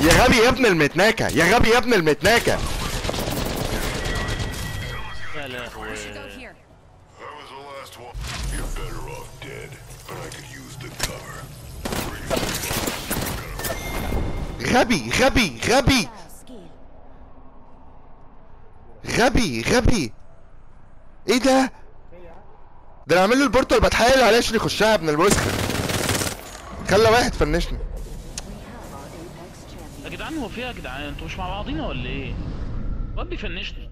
يا غبي يا ابن المتناكة يا غبي يا ابن المتناكة. يا لهوي. غبي غبي غبي. غبي غبي. إيه ده؟ ده أنا عامل له البورتال بتحايل عليه عشان يخشها يا ابن الوسخ. خلى واحد فنشني. يا جدعان هو في إيه يا جدعان أنتوا مش مع بعضينا ولا إيه؟ واد بيفنشني